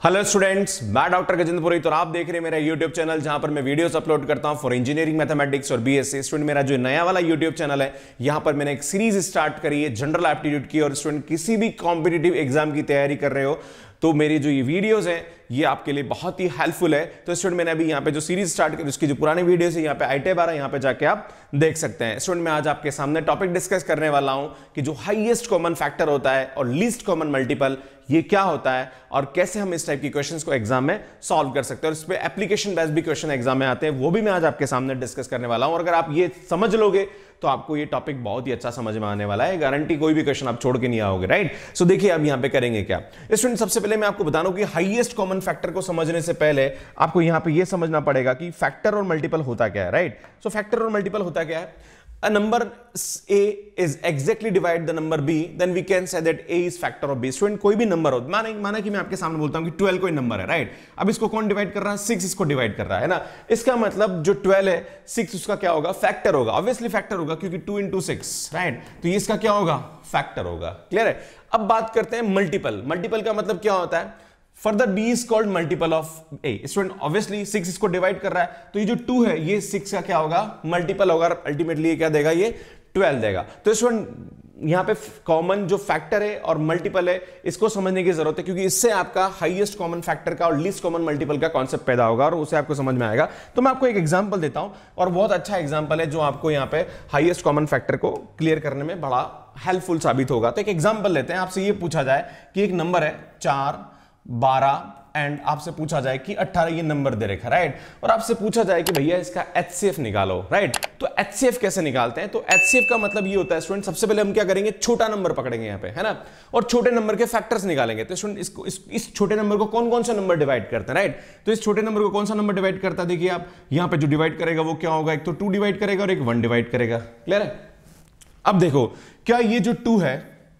Hello students मैं doctor Gajendra Puri तो आप देख रहे हैं मेरा यूट्यूब चैनल जहाँ पर मैं वीडियोस अपलोड करता हूँ फॉर इंजीनियरिंग मैथमेटिक्स और बीएससी स्टूडेंट मेरा जो नया वाला यूट्यूब चैनल है, यहाँ पर मैंने एक सीरीज़ स्टार्ट करी है जनरल एप्टीट्यूड की, और स्टूडेंट किसी भी कॉम्पिटेटिव एग्ज़ाम की तैयारी कर रहे हो तो मेरी जो ये वीडियोस हैं, ये आपके लिए बहुत ही हेल्पफुल है। तो स्टूडेंट मैंने अभी यहाँ पे जो सीरीज़ स्टार्ट की, उसकी जो पुरानी वीडियोस है, यहाँ पे आई आ रहा है यहाँ पे जाके आप देख सकते हैं। स्टूडेंट मैं आज आपके सामने टॉपिक डिस्कस करने वाला हूँ कि जो हाइएस्ट कॉमन फैक्टर होता है और लीस्ट कॉमन मल्टीपल ये क्या होता है और कैसे हम इस टाइप की क्वेश्चन को एग्ज़ाम में सॉल्व कर सकते हैं। और इस पर एप्लीकेशन बेस्ड भी क्वेश्चन एग्ज़ाम में आते हैं, वो भी मैं आज आपके सामने डिस्कस करने वाला हूँ। और अगर आप ये समझ लोगे तो आपको ये टॉपिक बहुत ही अच्छा समझ में आने वाला है। गारंटी कोई भी क्वेश्चन आप छोड़ के नहीं आओगे राइट सो देखिए, अब यहाँ पे करेंगे क्या? स्टूडेंट सबसे पहले मैं आपको बता दूँ कि हाइएस्ट कॉमन फैक्टर को समझने से पहले आपको यहाँ पे ये समझना पड़ेगा कि फैक्टर और मल्टीपल होता क्या है राइट सो फैक्टर और मल्टीपल होता क्या है? A number a is exactly divide the number b, then we can say that a is factor of b. Student कोई भी नंबर हो, माना माना कि मैं आपके सामने बोलता हूँ कि 12 कोई नंबर है राइट अब इसको कौन डिवाइड कर रहा है? 6 इसको डिवाइड कर रहा है ना? इसका मतलब जो 12 है 6 उसका क्या होगा? फैक्टर होगा। ऑब्वियसली फैक्टर होगा क्योंकि 2 इंटू सिक्स राइट तो ये इसका क्या होगा? फैक्टर होगा। क्लियर है? अब बात करते हैं मल्टीपल मल्टीपल का मतलब क्या होता है? Further B is called multiple of A student obviously six इसको डिवाइड कर रहा है तो ये जो टू है, ये सिक्स का क्या होगा? मल्टीपल होगा अल्टीमेटली क्या देगा? ये ट्वेल्व देगा। तो स्टूडेंट यहाँ पे कॉमन जो फैक्टर है और मल्टीपल है, इसको समझने की ज़रूरत है, क्योंकि इससे आपका हाईएस्ट कॉमन फैक्टर का और लीस्ट कॉमन मल्टीपल का कॉन्सेप्ट पैदा होगा और उसे आपको समझ में आएगा। तो मैं आपको एक एग्जांपल देता हूँ और बहुत अच्छा एग्जांपल है जो आपको यहाँ पे हाईएस्ट कॉमन फैक्टर को क्लियर करने में बड़ा हेल्पफुल साबित होगा। तो एक एग्ज़ाम्पल लेते हैं, आपसे ये पूछा जाए कि एक नंबर है, चार बारह एंड आपसे पूछा जाए कि 18 ये नंबर दे रखा राइट और आपसे पूछा जाए कि भैया इसका एचसीएफ निकालो राइट तो एचसीएफ कैसे निकालते हैं? तो एचसीएफ का मतलब ये होता है स्टूडेंट सबसे पहले हम क्या करेंगे? छोटा नंबर पकड़ेंगे यहाँ पे है ना? और छोटे नंबर के फैक्टर्स निकालेंगे। तो स्टूडेंट इसको इस, इस छोटे नंबर को कौन कौन सा नंबर डिवाइड करते हैं राइट तो इस छोटे नंबर को कौन सा नंबर डिवाइड करता है? देखिए आप यहाँ पे जो डिवाइड करेगा वो क्या होगा? एक तो टू डिवाइड करेगा और एक वन डिवाइड करेगा। क्लियर है? अब देखो क्या ये जो टू है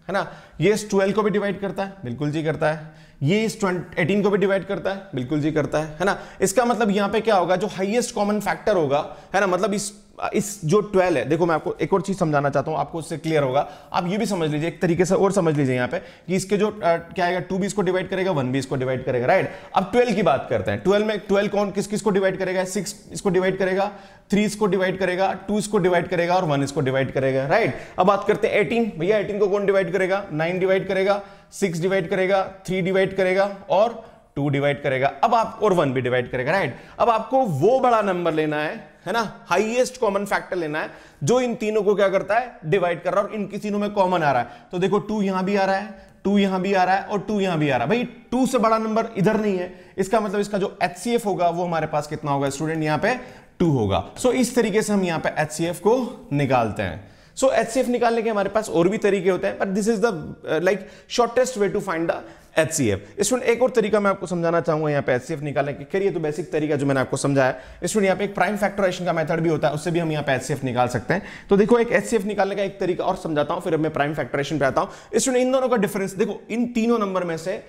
है ना? ये इस ट्वेल्व को भी डिवाइड करता है? बिल्कुल जी करता है। ये इस एटीन को भी डिवाइड करता है? बिल्कुल जी करता है। है ना? इसका मतलब यहाँ पे क्या होगा? जो हाईएस्ट कॉमन फैक्टर होगा है ना? मतलब इस इस जो 12 है देखो मैं आपको एक और चीज़ समझाना चाहता हूँ आपको उससे क्लियर होगा। आप ये भी समझ लीजिए एक तरीके से और समझ लीजिए यहाँ पे कि इसके जो आ, क्या आएगा? टू भी इसको डिवाइड करेगा वन भी इसको डिवाइड करेगा राइट अब 12 की बात करते हैं। 12 में 12 कौन किस किस को डिवाइड करेगा? सिक्स इसको डिवाइड करेगा थ्री इसको डिवाइड करेगा टू इसको डिवाइड करेगा और वन इसको डिवाइड करेगा राइट अब बात करते हैं एटीन भैया एटीन को कौन डिवाइड करेगा? नाइन डिवाइड करेगा। सिक्स डिवाइड करेगा थ्री डिवाइड करेगा और टू डिवाइड करेगा। अब आप और वन भी डिवाइड करेगा राइट? अब आपको वो बड़ा नंबर लेना है है ना? हाईएस्ट कॉमन फैक्टर लेना है जो इन तीनों को क्या करता है? डिवाइड कर रहा है और इनकी तीनों में कॉमन आ रहा है। तो देखो टू यहाँ भी आ रहा है टू यहाँ भी आ रहा है और टू यहाँ भी आ रहा है। भाई टू से बड़ा नंबर इधर नहीं है। इसका मतलब इसका जो एचसीएफ होगा वो हमारे पास कितना होगा? स्टूडेंट यहाँ पे टू होगा। सो so, इस तरीके से हम यहाँ पे एच को निकालते हैं। सो एच निकालने के हमारे पास और भी तरीके होते हैं but this is the like shortest way to find the H C F student एक और तरीका मैं आपको समझाना चाहूँगा यहाँ पे एच सी एफ़ निकालने के करिए तो बेसिक तरीका जो मैंने आपको समझाया स्टूडेंट यहाँ पे एक प्राइम फैक्टराइजेशन का मेथड भी होता है, उससे भी हम यहाँ पे एच सी एफ़ निकाल सकते हैं। तो देखो, एक एच सी एफ़ निकालने का एक तरीका और समझाता हूँ, फिर मैं प्राइम फैक्टराइजेशन पे आता हूँ। स्टूडेंट इन दोनों का डिफरेंस देखो, इन तीनों नंबर में से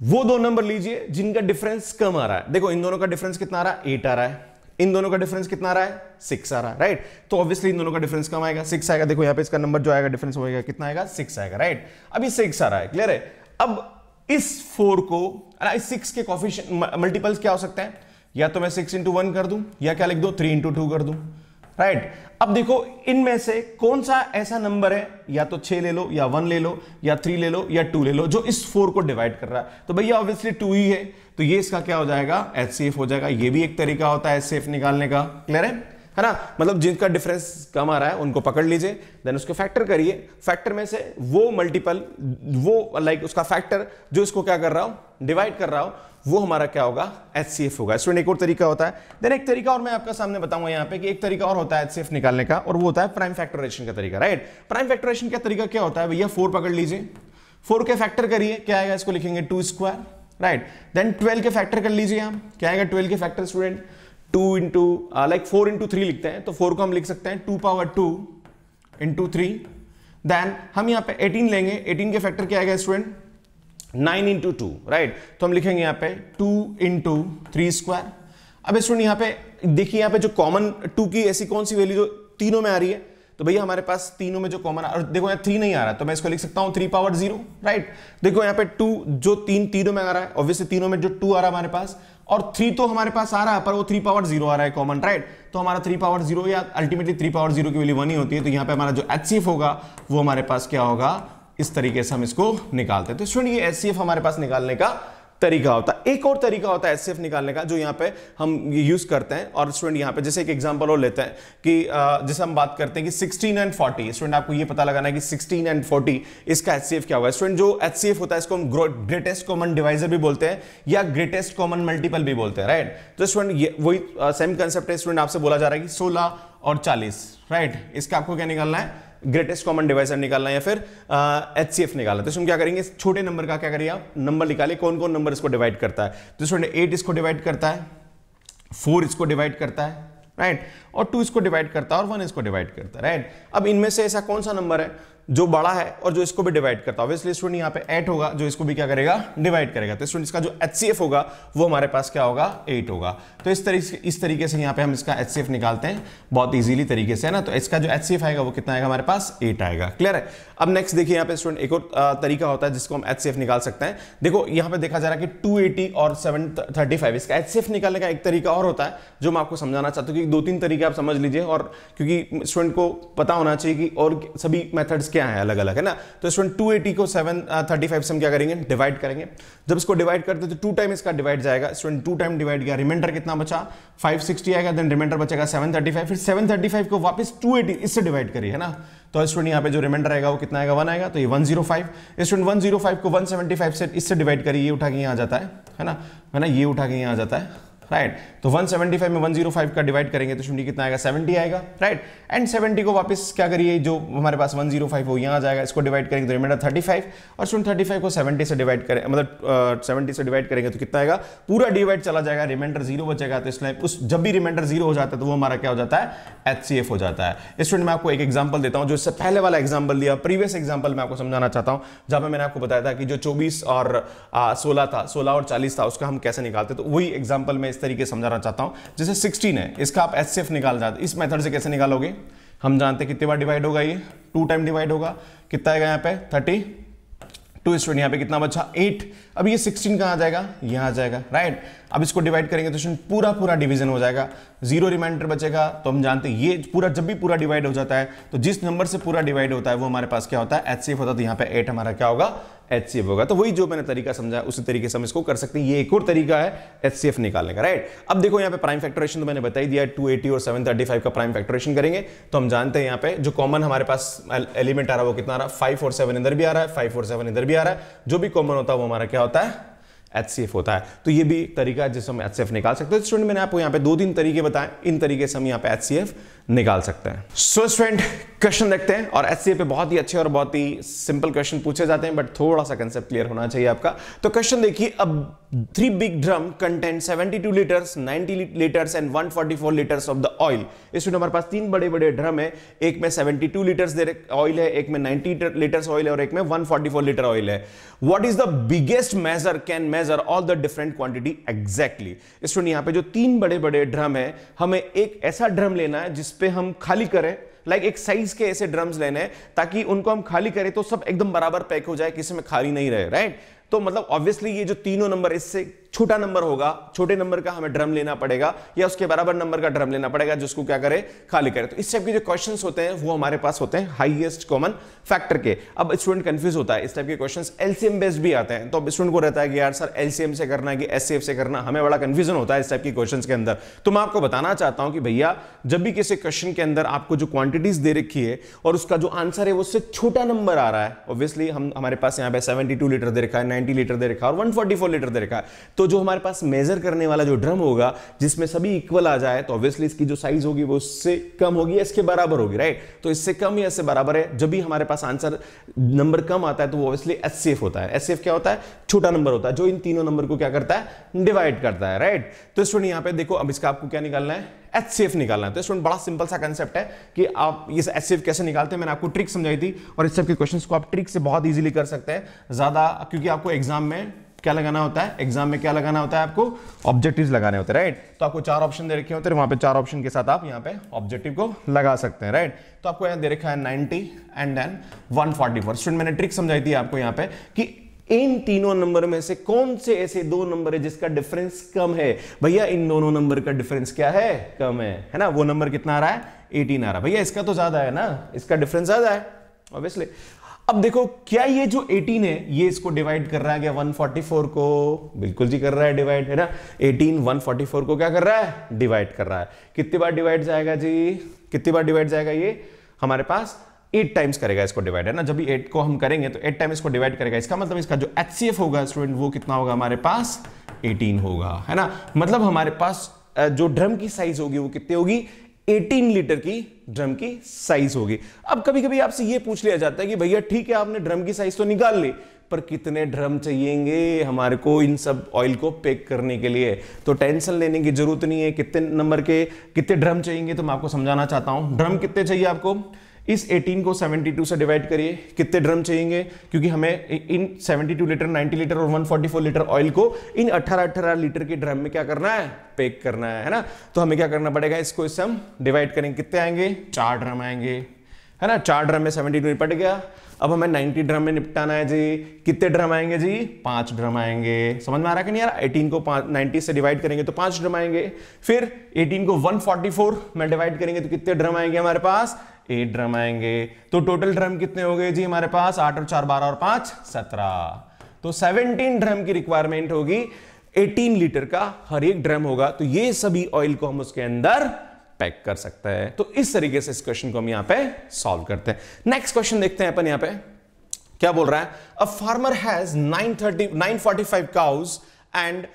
वो दो नंबर लीजिए जिनका डिफरेंस कम आ रहा है। देखो, इन दोनों का डिफरेंस कितना आ रहा है? एट आ रहा है। इन दोनों का डिफरेंस कितना आ रहा है? सिक्स आ रहा है राइट तो ऑब्वियसली इन दोनों का डिफरेंस कम आएगा। सिक्स आएगा, देखो यहाँ पे इसका नंबर जो आएगा डिफरेंस होएगा कितना आएगा? सिक्स आएगा राइट अभी सिक्स आ रहा है क्लियर है? अब इस फोर को इस सिक्स के कॉफिशियन मल्टीपल्स क्या हो सकते हैं? या तो मैं सिक्स इंटू वन कर दूँ, या क्या लिख दो? थ्री इंटू टू कर दूँ। राइट अब देखो, इनमें से कौन सा ऐसा नंबर है? या तो छह ले लो, या वन ले लो, या थ्री ले लो, या टू ले लो, जो इस फोर को डिवाइड कर रहा है। तो भैया ऑब्वियसली टू ही है। तो ये इसका क्या हो जाएगा? एचसीएफ हो जाएगा। ये भी एक तरीका होता है एच निकालने का। क्लियर है? है ना? मतलब जिनका डिफरेंस कम आ रहा है, उनको पकड़ लीजिए। देन उसके फैक्टर करिए। फैक्टर में से वो मल्टीपल वो लाइक उसका फैक्टर जो इसको क्या कर रहा हूँ? डिवाइड कर रहा हूँ। वो हमारा क्या होगा? एच सी एफ़ होगा। स्टूडेंट एक और तरीका होता है। देन एक तरीका और मैं आपका सामने बताऊँगा यहाँ पे कि एक तरीका और होता है एच निकालने का और वो होता है प्राइम फैक्टोरेशन का तरीका राइट प्राइम फैक्टरेशन का तरीका क्या होता है? भैया फोर पकड़ लीजिए। फोर के फैक्टर करिए। क्या आएगा? इसको लिखेंगे two square right then twelve के फैक्टर कर लीजिए हम क्या आएगा? ट्वेल्व के factor student two into like four into three लिखते हैं। तो फोर को हम लिख सकते हैं। Two power two into three then हम यहाँ पे एटीन लेंगे। एटीन के फैक्टर क्या आएगा student nine into two right तो हम लिखेंगे यहाँ पे टू इंटू थ्री स्क्वायर अब स्टूडेंट यहाँ पे, देखिए यहाँ पे जो कॉमन टू की ऐसी कौन सी वैल्यू जो तीनों में आ रही है? तो भैया हमारे पास तीनों में जो कॉमन और देखो यहाँ थ्री नहीं आ रहा तो मैं इसको लिख सकता हूँ थ्री पावर ज़ीरो राइट देखो यहाँ पे टू जो तीन तीनों में आ रहा है ऑब्वियसली तीनों में जो टू आ रहा है हमारे पास, और थ्री तो हमारे पास आ रहा है, पर वो थ्री पावर ज़ीरो आ रहा है कॉमन राइट तो हमारा थ्री पावर ज़ीरो या अल्टीमेटली थ्री पावर ज़ीरो की वैल्यू वन ही होती है तो यहाँ पे हमारा जो एच होगा, वो हमारे पास क्या होगा? इस तरीके से हम इसको निकालते हैं। तो स्टूडेंट ये एच हमारे पास निकालने का तरीका होता है। एक और तरीका होता है एचसीएफ निकालने का, जो यहाँ पे हम यूज़ करते हैं। और स्टूडेंट यहाँ पे जैसे एक एग्जांपल और लेते हैं कि जैसे हम बात करते हैं कि 16 एंड 40 स्टूडेंट आपको ये पता लगाना है कि 16 एंड 40 इसका एचसीएफ क्या होगा? स्टूडेंट जो एचसीएफ होता है, इसको हम ग्रेटेस्ट कॉमन डिवाइजर भी बोलते हैं या ग्रेटेस्ट कॉमन मल्टीपल भी बोलते हैं राइट तो स्टूडेंट वही सेम कंसेप्ट है। स्टूडेंट आपसे बोला जा रहा है कि सोलह और चालीस राइट इसका आपको क्या निकालना है? ग्रेटेस्ट कॉमन डिवाइसर निकालना है या फिर एच सी एफ़ निकालना। तो इसमें क्या करेंगे? छोटे नंबर का क्या करिए आप? नंबर निकालिए कौन कौन नंबर इसको डिवाइड करता है? तो स्टूडेंट एट इसको डिवाइड करता है फोर इसको डिवाइड करता है राइट right? और टू इसको डिवाइड करता है और वन इसको डिवाइड करता है राइट right? अब इनमें से ऐसा कौन सा नंबर है? जो बड़ा है और जो इसको भी डिवाइड करता है। स्टूडेंट यहाँ पे एट होगा, जो इसको भी क्या करेगा? डिवाइड करेगा। तो स्टूडेंट इसका जो एचसीएफ होगा, वो हमारे पास क्या होगा? एट होगा। तो इस तरीके इस तरीके से यहाँ पे हम इसका एचसीएफ निकालते हैं। बहुत इजीली तरीके से, है ना? तो इसका जो एच आएगा, वो कितना आएगा हमारे पास? एट आएगा। क्लियर है? अब नेक्स्ट देखिए यहाँ पे स्टूडेंट एक और तरीका होता है जिसको हम एच सी एफ़ निकाल सकते हैं। देखो, यहाँ पे देखा जा रहा है कि 280 और 735 इसका एच सी एफ़ निकालने का एक तरीका और होता है, जो मैं आपको समझाना चाहता हूँ कि दो तीन तरीके आप समझ लीजिए और क्योंकि स्टूडेंट को पता होना चाहिए कि और सभी मेथड्स क्या है अलग अलग है ना? तो स्टूडेंट 280 को 735 से हम क्या करेंगे? डिवाइड करेंगे। जब इसको डिवाइड करते तो टू टाइम इसका डिवाइड जाएगा। स्टूडेंट टू टाइम डिवाइड किया रिमाइंडर कितना बचा? 560 आएगा देन रिमाइंडर बचेगा 735 फिर 735 को वापस 280 इससे डिवाइड करिए, है ना? तो स्टूडेंट यहाँ पे जो रिमाइंडर आएगा, वो कितना आएगा? वन आएगा। तो ये 105 स्टूडेंट 105 को 175 से इससे डिवाइड करिए, ये उठा के यहाँ आ जाता है है ना? है ना? ये उठा के यहाँ आ जाता है। राइट तो 175 में 105 का डिवाइड करेंगे तो शून्य कितना आएगा? 70 आएगा। राइट एंड 70 को वापस क्या करिए? जो हमारे पास 105 हो, यहाँ आ जाएगा। इसको डिवाइड करेंगे तो रिमाइंडर 35 और सुन 35 को 70 से डिवाइड करें मतलब सेवेंटी से डिवाइड करेंगे तो कितना आएगा? पूरा डिवाइड चला जाएगा रिमाइंडर ज़ीरो बचेगा। तो इसलिए उस, जब भी रिमाइंडर ज़ीरो हो जाता है तो वो हमारा क्या हो जाता है? एचसीएफ हो जाता है। स्टूडेंट मैं आपको एक एग्ज़ाम्पल देता हूँ, जो इससे पहले वाला एग्ज़ाम्पल दिया प्रीवियस एग्ज़ाम्पल मैं आपको समझाना चाहता हूँ, जहाँ पे मैंने आपको बताया था कि जो चौबीस और सोलह था, सोलह और चालीस था, उसका हम कैसे निकालते तो वही एग्ज़ाम्पल मैं इस तरीके समझाना चाहता हूँ। जैसे 16 है, इसका आप एच निकाल जाते इस मेथड से कैसे निकालोगे? हम जानते कितनी बार डिवाइड होगा ये? टू टाइम डिवाइड होगा। कितना आएगा यहाँ पे? थर्टी टू स्टूडेंट यहाँ पे कितना बचा? एट अब ये सिक्सटीन कहाँ आ जाएगा? यहाँ आ जाएगा। राइट अब इसको डिवाइड करेंगे तो स्टूडेंट पूरा पूरा डिवीज़न हो जाएगा। ज़ीरो रिमाइंडर बचेगा तो हम जानते हैं, ये पूरा जब भी पूरा डिवाइड हो जाता है तो जिस नंबर से पूरा डिवाइड होता है, वो हमारे पास क्या होता है? एचसीएफ होता है तो यहाँ पे एट हमारा क्या होगा? एचसीएफ होगा। तो वही जो मैंने तरीका समझा, उसी तरीके से हम इसको कर सकते हैं। ये एक और तरीका है एचसीएफ निकालने का राइट अब देखो, यहाँ पे प्राइम फैक्टरेशन तो मैंने बता ही दिया टू एटी और सेवन थर्टी फाइव का प्राइम फैक्टोरेशन करेंगे। तो हम जानते हैं यहाँ पे जो कॉमन हमारे पास एलिमेंट आ रहा है, वो कितना आ रहा है? फाइव और सेवन इधर भी आ रहा है फाइव और सेवन इधर भी आ रहा है। जो भी कॉमन होता है, वो हमारा क्या होता है? एच होता है। तो ये भी तरीका है जिससे हम एच निकाल सकते हैं। स्टूडेंट मैंने आपको यहाँ पे दो तीन तरीके बताए। इन तरीके से हम यहाँ पे एच निकाल सकते हैं। सो स्टूडेंट क्वेश्चन देखते हैं। और एच पे बहुत ही अच्छे और बहुत ही सिंपल क्वेश्चन पूछे जाते हैं बट थोड़ा सा कंसेप्ट क्लियर होना चाहिए आपका। तो क्वेश्चन देखिए, अब three big drum content 72 litres 90 litres and 144 litres of the oil इसमें हमारे पास तीन बड़े बड़े ड्रम है। एक में 72 लीटर्स ऑयल है। एक में 90 लीटर्स ऑयल है और एक में 144 लीटर ऑयल है। What is the biggest measure can measure all the different quantity exactly student यहाँ पे जो तीन बड़े बड़े ड्रम है हमें एक ऐसा ड्रम लेना है जिसपे हम खाली करें लाइक like एक साइज़ के ऐसे ड्रम्स लेने हैं ताकि उनको हम खाली करें तो सब एकदम बराबर पैक हो जाए किसी में खाली नहीं रहे राइट तो मतलब ऑब्वियसली ये जो तीनों नंबर इससे छोटा नंबर होगा, छोटे नंबर का हमें ड्रम लेना पड़ेगा, या उसके बराबर नंबर का ड्रम लेना पड़ेगा, जिसको क्या करे, खाली करे। तो इस टाइप के जो क्वेश्चन होते हैं, वो हमारे पास होते हैं हाइएस्ट कॉमन फैक्टर के। अब स्टूडेंट कंफ्यूज होता है, इस टाइप के क्वेश्चन एलसीएम बेस्ड भी आते हैं। तो अब स्टूडेंट को रहता है कि यार सर एलसीएम से करना कि एस से करना हमें बड़ा कंफ्यूजन होता है इस टाइप के क्वेश्चन के अंदर। तो मैं आपको बताना चाहता हूँ कि भैया, जब भी किसी क्वेश्चन के अंदर आपको जो क्वांटिटीज दे रखी है, और उसका जो आंसर है, वो उससे छोटा नंबर आ रहा है ऑब्वियसली हम, हमारे पास यहाँ पे सेवेंटी लीटर दे रखा है नाइनटी लीटर दे रखा है, और वन लीटर दे रखा है। तो जो हमारे पास मेजर करने वाला जो ड्रम होगा, जिसमें सभी इक्वल आ जाए तो ऑब्वियसली इसकी जो साइज़ होगी वो उससे कम होगी या इसके बराबर होगी राइट तो इससे कम या इससे बराबर है, जब भी हमारे पास आंसर नंबर कम आता है तो वो ऑब्वियसली एच होता है। एच क्या होता है? छोटा नंबर होता है, जो इन तीनों नंबर को क्या करता है? डिवाइड करता है राइट तो स्टूडेंट यहाँ पे देखो, अब इसका आपको क्या निकालना है? एच निकालना है। तो स्टूडेंट बड़ा सिंपल सा कंसेप्ट है कि आप ये एच कैसे निकालते हैं। मैंने आपको ट्रिक समझाई थी और इस सब के क्वेश्चंस को आप ट्रिक से बहुत इजीली कर सकते हैं। ज़्यादा, क्योंकि आपको एग्ज़ाम में क्या लगाना होता है? एग्ज़ाम में क्या लगाना होता है आपको? ऑब्जेक्टिव्स लगाने होते हैं राइट तो आपको चार ऑप्शन दे रखे होते हैं वहाँ पे चार ऑप्शन के साथ आप यहाँ पे ऑब्जेक्टिव को लगा सकते हैं राइट तो आपको यहाँ दे रखा है 90 एंड देन 144 स्टूडेंट मैंने ट्रिक समझाई थी आपको यहाँ पे कि इन तीनों नंबर में से कौन से ऐसे दो नंबर है जिसका डिफरेंस कम है? भैया, इन दोनों नंबर का डिफरेंस क्या है? कम है है ना? वो नंबर कितना आ रहा है? 18 आ रहा है। भैया, इसका तो ज़्यादा है ना? इसका डिफरेंस ज़्यादा है ऑब्वियसली अब देखो, क्या ये जो 18 है, ये इसको डिवाइड कर रहा है क्या? 144 को? बिल्कुल जी कर रहा है डिवाइड है ना? 18 144 को क्या कर रहा है? डिवाइड कर रहा है। कितनी बार डिवाइड जाएगा जी? कितनी बार डिवाइड जाएगा ये? हमारे पास एट टाइम्स करेगा इसको डिवाइड है ना? जब भी एट को हम करेंगे तो एट टाइम इसको डिवाइड करेगा। इसका मतलब इसका जो एचसीएफ होगा स्टूडेंट वो कितना होगा? हमारे पास 18 होगा, है ना? मतलब हमारे पास जो ड्रम की साइज़ होगी, वो कितनी होगी? 18 लीटर की ड्रम की साइज़ होगी। अब कभी कभी आपसे यह पूछ लिया जाता है कि भैया, ठीक है, आपने ड्रम की साइज़ तो निकाल ली, पर कितने ड्रम चाहिएँगे हमारे को इन सब ऑयल को पैक करने के लिए? तो टेंशन लेने की ज़रूरत नहीं है, कितने नंबर के, कितने ड्रम चाहिए तो मैं आपको समझाना चाहता हूँ। ड्रम कितने चाहिए आपको? इस 18 को 72 से डिवाइड करिए। कितने ड्रम चाहिए क्योंकि हमें इन 72 लीटर 90 लीटर और 144 लीटर ऑयल को इन 18 18 लीटर के ड्रम में क्या करना है? पैक करना है है ना? तो हमें क्या करना पड़ेगा? इसको इससे हम डिवाइड करेंगे। कितने आएँगे? चार ड्रम आएँगे, है ना? चार ड्रम में सेवेंटी टू निपट गया। अब हमें 90 ड्रम में निपटाना है जी। कितने ड्रम आएँगे जी? पाँच ड्रम आएँगे। समझ में आ रहा है कि नहीं यार 18 को 90 से डिवाइड करेंगे तो पाँच ड्रम आएँगे। फिर 18 को 144 में डिवाइड करेंगे तो कितने ड्रम आएँगे हमारे पास? एट ड्रम आएँगे। तो टोटल ड्रम कितने हो गए जी हमारे पास? आठ और चार, बारह और पाँच, सत्रह। तो सेवनटीन ड्रम की रिक्वायरमेंट होगी। 18 लीटर का हर एक ड्रम होगा। तो ये सभी ऑयल को हम उसके अंदर पैक कर सकते हैं। तो इस तरीके से इस क्वेश्चन को हम यहाँ पे सॉल्व करते हैं। नेक्स्ट क्वेश्चन देखते हैं अपन यहाँ पे। क्या बोल रहा है? A farmer has 930 945 cows and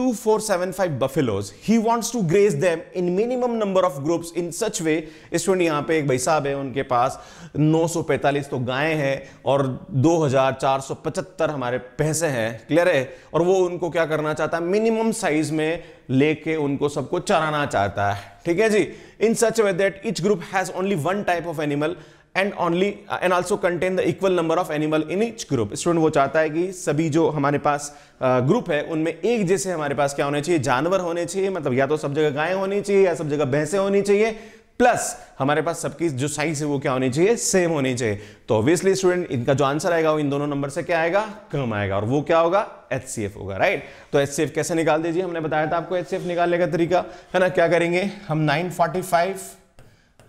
2475 buffaloes. He wants to graze them in minimum number of groups in such way student यहाँ पे एक भाई साहब है, उनके पास 945 तो गायें हैं और 2475 हमारे पैसे हैं क्लियर है? और वो उनको क्या करना चाहता है? मिनिमम साइज़ में लेके उनको सबको चराना चाहता है। ठीक है जी? In such way that each group has only one type of animal and only and also contain the equal number of animal in each group student वो चाहता है कि सभी जो हमारे पास ग्रुप uh, है उनमें एक जैसे हमारे पास क्या होने चाहिए? जानवर होने चाहिए मतलब या तो सब जगह गायें होनी चाहिए या सब जगह भैंसे होनी चाहिए प्लस हमारे पास सबकी जो साइज़ है वो क्या होनी चाहिए? सेम होनी चाहिए। तो ऑब्वियसली स्टूडेंट इनका जो आंसर आएगा वो इन दोनों नंबर से क्या आएगा? कम आएगा। और वो क्या होगा? एच सी एफ़ होगा राइट तो एच सी एफ़ कैसे निकाल दीजिए? हमने बताया था आपको एच सी एफ़ निकालने का तरीका है ना? क्या करेंगे? हम 945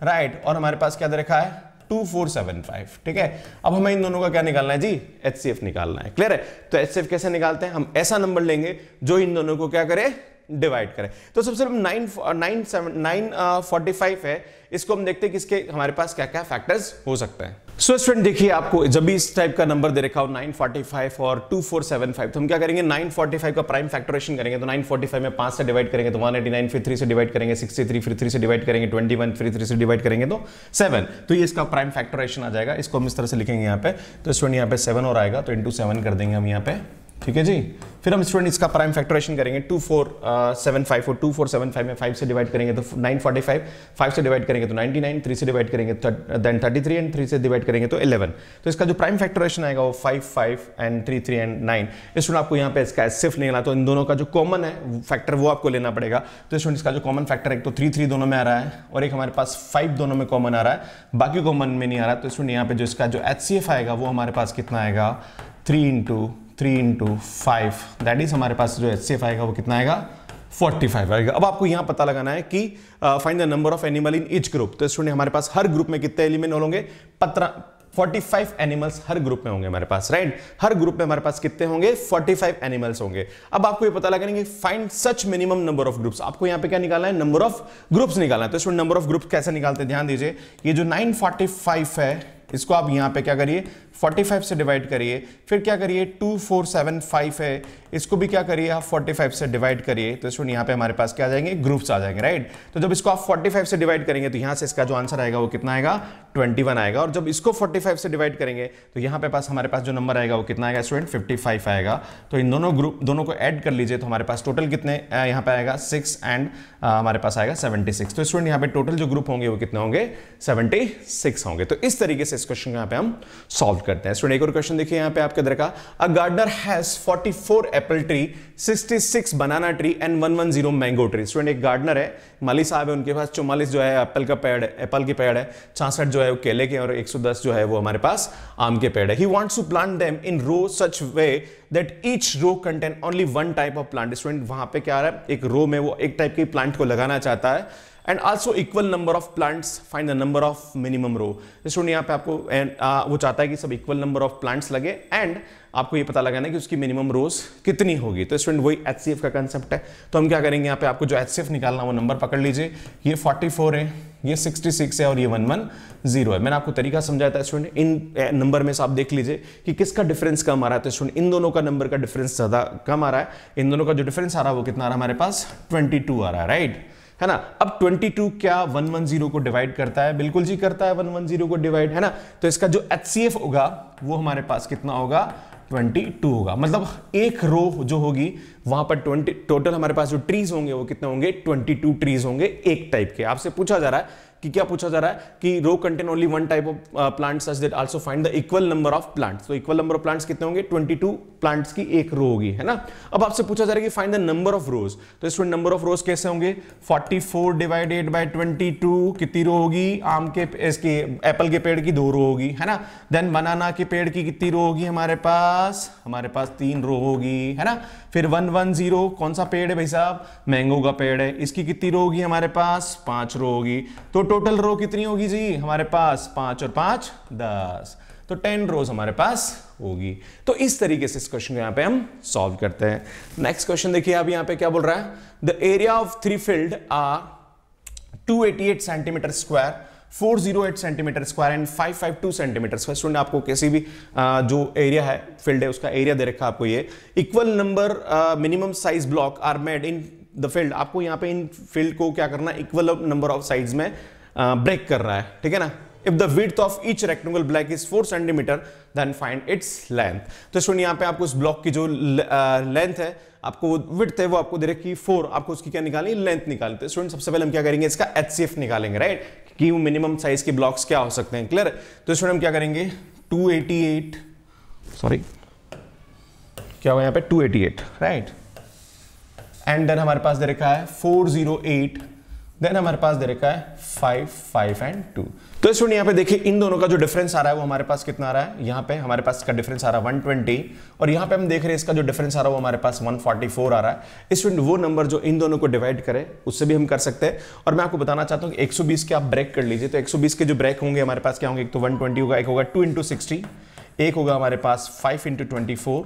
राइट और हमारे पास क्या दे रखा है? टू फोर सेवन फाइव, ठीक है? अब हमें इन दोनों का क्या निकालना है? जी एच निकालना है। क्लियर है? तो एचसीएफ कैसे निकालते हैं? हम ऐसा नंबर लेंगे जो इन दोनों को क्या करे? डिवाइड करें। तो सबसे nine nine seven nine forty five है। इसको हम देखते हैं किसके हमारे पास क्या क्या फैक्टर्स हो सकते हैं। सो स्टूडेंट देखिए आपको जब भी इस टाइप का नंबर दे रखा हो 945 और 2475 तो हम क्या करेंगे? 945 का प्राइम फैक्टरेशन करेंगे। तो 945 में 5 से डिवाइड करेंगे तो 189 फिर 3 से डिवाइड करेंगे 63 फिर 3 से डिवाइड करेंगे 21 फिर 3 से डिवाइड करेंगे तो 7 तो ये इसका प्राइम फैक्टरेशन आ जाएगा। इसको हम इस तरह से लिखेंगे यहाँ पे। तो स्टूडेंट यहाँ पे 7 और आएगा तो इंटू सेवन कर देंगे हम यहाँ पे। ठीक है जी? फिर हम स्टूडेंट इसका प्राइम फैक्टरेशन करेंगे। टू फोर सेवन फाइव और टू फोर सेवन फाइव में फाइव से डिवाइड करेंगे तो नाइन फोर्टी फाइव फाइव से डिवाइड करेंगे तो नाइनटी नाइन थ्री से डिवाइड करेंगे then thirty three and three से डिवाइड करेंगे तो इलेवन तो इसका जो प्राइम फैक्टरेशन आएगा वो five five and three three and nine student आपको यहाँ पे इसका सिर्फ़ लेना तो इन दोनों का जो कॉमन है फैक्टर वो आपको लेना पड़ेगा। तो स्टूडेंट इसका जो कॉमन फैक्टर एक तो थ्री थ्री दोनों में आ रहा है और एक हमारे पास फाइव दोनों में कॉमन आ रहा है। बाकी कॉमन में नहीं आ रहा तो स्टूडेंट यहाँ पे जो इसका जो एचसीएफ आएगा, वो हमारे पास कितना आएगा? Three into three into five that is हमारे पास जो एच आएगा, वो कितना आएगा? 45 आएगा। अब आपको यहाँ पता लगाना है कि find the number of animal in each group तो स्टूडेंट हमारे पास हर ग्रुप में कितने एलिमेंट होंगे? पत्र 45 एनिमल्स हर ग्रुप में होंगे हमारे पास राइट हर ग्रुप में हमारे पास कितने होंगे? 45 एनिमल्स होंगे। अब आपको ये पता लगाएँगे find such minimum number of groups आपको यहाँ पे क्या निकालना है? नंबर ऑफ़ ग्रुप्स निकालना है। तो स्टूडेंट नंबर ऑफ़ ग्रुप कैसे निकालते हैं? ध्यान दीजिए। ये जो 945 है इसको आप यहाँ पे क्या करिए 45 से डिवाइड करिए, फिर क्या करिए 2475 है। इसको भी क्या करिए, आप 45 से डिवाइड करिए तो स्टूडेंट यहाँ पे हमारे पास क्या आ जाएँगे? ग्रुप्स आ जाएँगे राइट तो जब इसको आप 45 से डिवाइड करेंगे तो यहाँ से इसका जो आंसर आएगा वो कितना आएगा? 21 आएगा। और जब इसको 45 से डिवाइड करेंगे तो यहाँ पे पास हमारे पास जो नंबर आएगा वो कितना आएगा स्टूडेंट 55 आएगा। तो इन दोनों ग्रुप दोनों को ऐड कर लीजिए तो हमारे पास टोटल कितने यहाँ पे आएगा? सिक्स एंड हमारे पास आएगा सेवेंटी तो स्टूडेंट यहाँ पे टोटल जो ग्रुप होंगे वो कितने होंगे? सेवेंटी होंगे। तो इस तरीके से इस क्वेश्चन को यहाँ पे हम सॉल्व करते हैं। स्टूडेंट एक और क्वेश्चन देखिए यहाँ पे आपके इधर का। A gardener has 44 apple tree 66 banana tree and 110 mango tree student एक गार्डनर है, माली साहब है, उनके पास चौवालीस जो है एप्पल का पेड़ है एप्पल के पेड़ है छियासठ जो है वो केले के और 110 जो है वो हमारे पास आम के पेड़ है। He wants to plant them in row such way that each row contain only one type of plant student वहाँ पे क्या आ रहा है? एक रो में वो एक टाइप के प्लांट को लगाना चाहता है and also equal number of plants find the number of minimum row student यहाँ पे आपको एंड वो चाहता है कि सब इक्वल नंबर ऑफ़ प्लांट्स लगे एंड आपको ये पता लगाना है कि उसकी मिनिमम रोज कितनी होगी। तो स्टूडेंट वही एच सी एफ़ का कंसेप्ट है। तो हम क्या करेंगे यहाँ पे? आपको जो एचसीएफ निकालना वो नंबर पकड़ लीजिए। ये 44 है, ये 66 है और ये 110 है। मैंने आपको तरीका समझाया था स्टूडेंट इन नंबर में से आप देख लीजिए कि किसका डिफरेंस कम आ रहा है। तो स्टूडेंट इन दोनों का नंबर का डिफरेंस ज़्यादा कम आ रहा है। इन दोनों का जो डिफरेंस आ रहा है, वो कितना आ रहा है? हमारे पास ट्वेंटी आ रहा है राइट है ना? अब 22 क्या 110 को डिवाइड करता है? बिल्कुल जी करता है 110 को डिवाइड है ना? तो इसका जो एचसीएफ होगा, वो हमारे पास कितना होगा? 22 होगा। मतलब एक रो जो होगी, वहाँ पर 20 टोटल हमारे पास जो ट्रीज होंगे वो कितने होंगे? 22 ट्रीज होंगे एक टाइप के। आपसे पूछा जा रहा है कि क्या पूछा जा रहा है कि row contain only one type of plant such that also find the equal number of plants तो इक्वल नंबर ऑफ़ प्लांट्स कितने होंगे? 22 प्लांट्स की एक रो होगी, है ना? अब आपसे पूछा जा रहा है कि find the number of rows तो इस नंबर ऑफ़ रोज कैसे होंगे? 44 डिवाइडेड बाय 22 कितनी रो होगी? आम के, इसके एप्पल के पेड़ की दो रो होगी, है ना? देन बनाना के पेड़ की कितनी रो होगी हमारे पास? हमारे पास तीन रो होगी, है ना? फिर वन वन ज़ीरो कौन सा पेड़ है भाई साहब? मैंगो का पेड़ है। इसकी कितनी रो होगी हमारे पास? पाँच रो होगी। तो टोटल रो कितनी होगी जी? हमारे पास पाँच और पाँच, दस। तो टेन रोज हमारे पास होगी। तो इस तरीके से इस क्वेश्चन को यहाँ पे हम सॉल्व करते हैं। नेक्स्ट क्वेश्चन देखिए, आप यहाँ पे क्या बोल रहा है? The area of three field are 288 centimetre square 408 centimetre square and 552 centimetre square student आपको किसी भी जो एरिया है फ़ील्ड है, उसका एरिया दे रखा आपको ये। Equal number minimum size block are made in the field आपको यहाँ पे इन फ़ील्ड को क्या करना इक्वल नंबर ऑफ़ साइज़ में ब्रेक कर रहा है, ठीक है ना? If the width of each rectangle block is four centimetre then find its length तो स्टूडेंट यहाँ पे आपको उस ब्लॉक की जो लेंथ है, आपको विथ है, वो आपको दे रखी फोर आपको उसकी क्या निकालनी लेंथ निकालनी तो स्टूडेंट सबसे पहले हम क्या करेंगे, इसका एच निकालेंगे राइट कि मिनिमम साइज़ के ब्लॉक्स क्या हो सकते हैं क्लियर तो स्टूडेंट हम क्या करेंगे? 288 सॉरी क्या हुआ यहाँ पे? 288 राइट एंड देन हमारे पास दे रखा है 408 देन हमारे पास दे रखा है फाइव फाइव एंड टू तो स्टूडेंट यहाँ पे देखिए, इन दोनों का जो डिफरेंस आ रहा है वो हमारे पास कितना आ रहा है? यहाँ पे हमारे पास का डिफरेंस आ रहा है 120 और यहाँ पे हम देख रहे हैं इसका जो डिफरेंस आ रहा है वो हमारे पास 144 आ रहा है। स्टूडेंट वो नंबर जो इन दोनों को डिवाइड करे, उससे भी हम कर सकते हैं। और मैं आपको बताना चाहता हूँ एक के आप ब्रेक कर लीजिए। तो एक सौ बीस के जो ब्रेक होंगे हमारे पास क्या होंगे? एक तो वन होगा, एक होगा टू इंटू एक होगा हमारे पास फाइव इंटू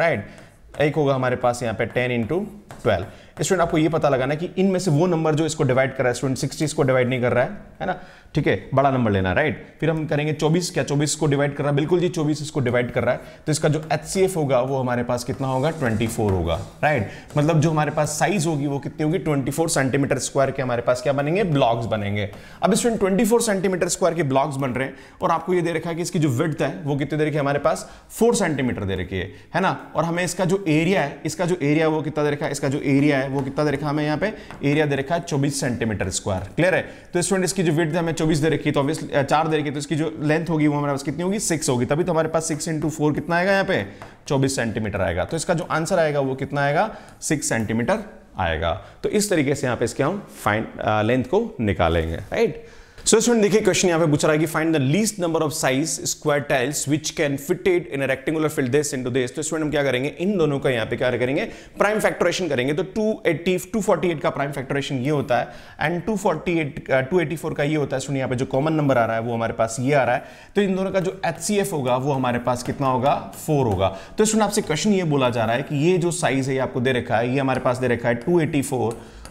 राइट एक होगा हमारे पास यहाँ पे टेन इंटू ट्वेल्व स्टूडेंट आपको ये पता लगाना है कि इनमें से वो नंबर जो इसको डिवाइड कर रहा है स्टूडेंट सिक्सटी इसको डिवाइड नहीं कर रहा है है ना? ठीक है, बड़ा नंबर लेना राइट फिर हम करेंगे 24 क्या 24 को डिवाइड कर रहा है? बिल्कुल जी 24 इसको डिवाइड कर रहा है। तो इसका जो एचसीएफ होगा, वो हमारे पास कितना होगा? 24 होगा राइट मतलब जो हमारे पास साइज़ होगी, वो कितनी होगी? 24 सेंटीमीटर स्क्वायर के हमारे पास क्या बनेंगे? ब्लॉक्स बनेंगे। अब स्टूडेंट 24 सेंटीमीटर स्क्वायर के ब्लॉक्स बन रहे हैं और आपको ये दे रखा है कि इसकी जो विड्थ है, वो कितने दे रखी है हमारे पास? फोर सेंटीमीटर दे रखी है ना? और हमें इसका जो एरिया है, इसका जो एरिया वो कितना दे रखा है? इसका जो एरिया है, वो कितना दे रखा हमें यहाँ पे? एरिया दे रखा है चौबीस सेंटीमीटर स्क्वायर क्लियर है? तो स्टूडेंट इसकी जो विड्थ हमें चौबीस दे रखी तो चार दे रखी तो इसकी जो लेंथ होगी, वो हमारे पास कितनी होगी? सिक्स होगी। तभी तो हमारे पास सिक्स इंटू फोर कितना आएगा यहाँ पे? चौबीस सेंटीमीटर आएगा। तो इसका जो आंसर आएगा, वो कितना आएगा? सिक्स सेंटीमीटर आएगा। तो इस तरीके से यहाँ पे इसके हम फाइन लेंथ को निकालेंगे राइट सो स्टूडेंट देखिए क्वेश्चन यहाँ पे पूछ रहा है कि find the least number of size square tiles which can fitted in rectangular field this into this तो स्टूडेंट हम क्या करेंगे? इन दोनों का यहाँ पे क्या करेंगे? प्राइम फैक्टरेशन करेंगे। तो 280 248 का प्राइम फैक्टरेशन ये होता है एंड 248 284 का ये होता है। स्टूडेंट यहाँ पे जो कॉमन नंबर आ रहा है, वो हमारे पास ये आ रहा है। तो इन दोनों का जो एचसीएफ होगा, वो हमारे पास कितना होगा? फोर होगा। तो स्टूडेंट आपसे क्वेश्चन ये बोला जा रहा है कि ये जो साइज़ है, ये आपको दे रखा है, ये हमारे पास दे रखा है टू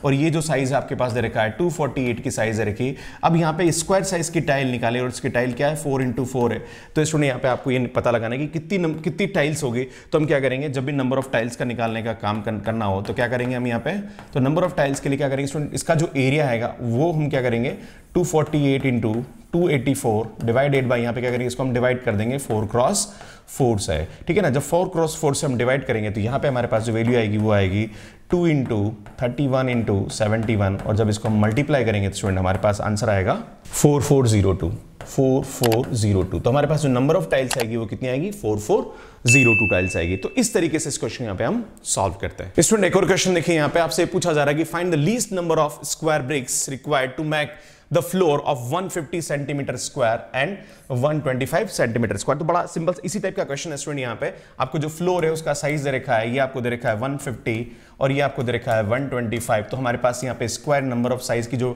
और ये जो साइज़ आपके पास दे रखा है 248 की साइज़ है रखी। अब यहाँ पे स्क्वायर साइज़ की टाइल निकाले और इसकी टाइल क्या है? फोर इंटू फोर है। तो स्टूडेंट यहाँ पे आपको ये पता लगाना है कि कितनी कितनी टाइल्स होगी। तो हम क्या करेंगे? जब भी नंबर ऑफ़ टाइल्स का निकालने का काम करना हो तो क्या करेंगे हम यहाँ पे? तो नंबर ऑफ़ टाइल्स के लिए क्या करेंगे स्टूडेंट इसका जो एरिया है वो हम क्या करेंगे? Two forty eight into two eighty four divided by यहाँ पे क्या करेंगे? इसको हम डिवाइड कर देंगे फोर क्रॉस फोर से। ठीक है ना? जब फोर क्रॉस फोर से हम डिवाइड करेंगे तो यहाँ पे हमारे पास जो वैल्यू आएगी, वो आएगी two into thirty one into seventy one और जब इसको हम मल्टीप्लाई करेंगे तो स्टूडेंट हमारे पास आंसर आएगा four four zero two four four zero two तो हमारे पास जो नंबर ऑफ़ टाइल्स आएगी वो कितनी आएगी? Four four zero two tiles आएगी। तो इस तरीके से इस क्वेश्चन यहाँ पे हम सॉल्व करते हैं। स्टूडेंट एक और क्वेश्चन देखिए, यहाँ पे आपसे पूछा जा रहा है कि find the least number of square bricks required to make the floor of 150 centimetre square and 125 centimetre square तो बड़ा सिंपल इसी टाइप का क्वेश्चन है स्टूडेंट यहाँ पे। आपको जो फ्लोर है, उसका साइज़ दे रखा है, ये आपको दे रखा है 150 और ये आपको दे रखा है 125 तो हमारे पास यहाँ पे स्क्वायर नंबर ऑफ़ साइज़ की जो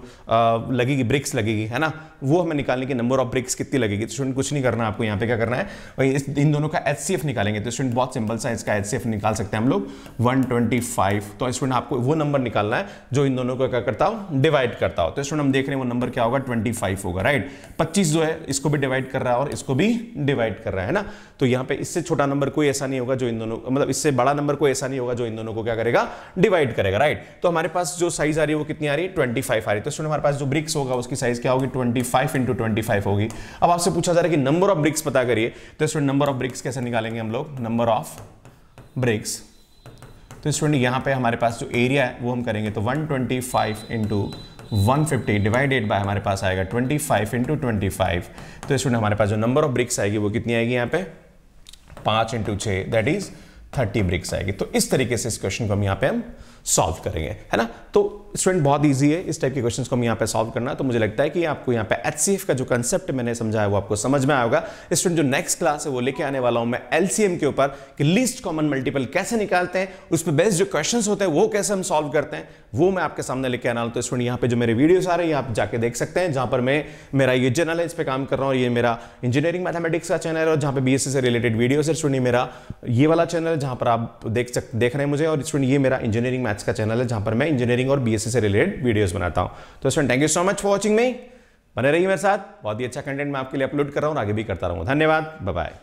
लगेगी ब्रिक्स लगेगी, है ना? वो हमें निकालने की नंबर ऑफ़ ब्रिक्स कितनी लगेगी? तो स्टूडेंट कुछ नहीं करना, आपको यहाँ पे क्या करना है? इस, इन दोनों का एचसीएफ निकालेंगे। तो स्टूडेंट बहुत सिंपल सा इसका एच निकाल सकते हैं हम लोग। 125 तो स्टूडेंट आपको वो नंबर निकालना है जो इन दोनों को क्या करता हो? डिवाइड करता हो। तो स्टूडेंट हम देख रहे हैं वो नंबर क्या होगा? 25 होगा राइट 25 जो है, इसको भी डिवाइड कर रहा है और इसको भी डिवाइड कर रहा है ना? तो यहाँ पे इससे छोटा नंबर कोई ऐसा नहीं होगा जो इन दोनों मतलब इससे बड़ा नंबर कोई ऐसा नहीं होगा जो इन दोनों को क्या करेगा? डिवाइड करेगा राइट तो हमारे पास जो साइज़ आ रही है वो कितनी आ रही है? ट्वेंटी फाइव आ रही है। तो हमारे पास जो ब्रिक्स होगा, उसकी साइज़ क्या होगी? Twenty five into twenty five होगी। अब आपसे पूछा जा रहा है कि नंबर ऑफ़ ब्रिक्स पता करिए। तो स्टूडेंट नंबर ऑफ़ ब्रिक्स कैसे निकालेंगे हम लोग? नंबर ऑफ़ ब्रिक्स तो स्टूडेंट यहाँ पे हमारे पास जो एरिया है, वो हम करेंगे। तो 125 twenty five into one divided by हमारे पास आएगा 25 फाइव इंटू ट्वेंटी तो स्टूडेंट हमारे पास जो नंबर ऑफ़ ब्रिक्स आएगी, वो कितनी आएगी यहाँ पे? पाँच इंटू छः। दैट इज़ थर्टी ब्रिक्स आएगी। तो इस तरीके से इस क्वेश्चन को हम यहाँ पे हम सॉल्व करेंगे, है ना? तो स्टूडेंट बहुत इजी है, इस टाइप के क्वेश्चंस को हम यहाँ पे सॉल्व करना तो मुझे लगता है कि आपको यहाँ पे एचसीएफ का जो कंसेप्ट मैंने समझाया वो आपको समझ में आएगा स्टूडेंट जो नेक्स्ट क्लास है वो लेके आने वाला हूँ मैं एलसीएम के ऊपर कि लीस्ट कॉमन मल्टीपल कैसे निकालते हैं उसमें बेस्ट जो क्वेश्चन होते हैं वो कैसे हम सॉल्व करते हैं, वो मैं आपके सामने लेके आना तो स्टूडेंट यहाँ पे जो मेरे वीडियोस आ रहे हैं आप जाके देख सकते हैं, जहाँ पर मैं, मेरा ये चैनल है, इस पर काम कर रहा हूँ। ये मेरा इंजीनियरिंग मैथमेटिक्स का चैनल है और जहाँ पे बी से रिलेटेड वीडियो है। स्टूडेंट मेरा, ये वाला चैनल जहाँ पर आप देख सक, देख रहे हैं मुझे, और स्टूडेंट ये मेरा इंजीनियरिंग मैथ्स का चैनल है, जहाँ पर मैं इंजीनियरिंग और बीएससी से रिलेटेड वीडियोस बनाता हूँ। तो student thank you so much for watching मई बने रहिए मेरे साथ। बहुत ही अच्छा कंटेंट मैं आपके लिए अपलोड कर रहा हूँ और आगे भी करता रहूँगा। धन्यवाद। बाय